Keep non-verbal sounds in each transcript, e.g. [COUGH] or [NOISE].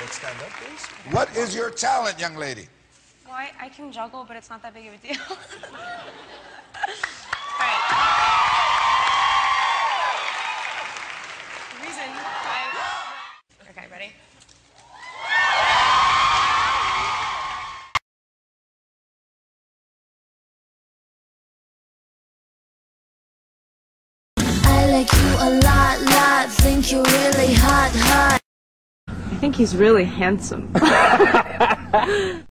Let's stand up, please. What is your talent, young lady? Well, I, I can juggle, but it's not that big of a deal. [LAUGHS] All right. think he's really handsome. [LAUGHS]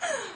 [LAUGHS]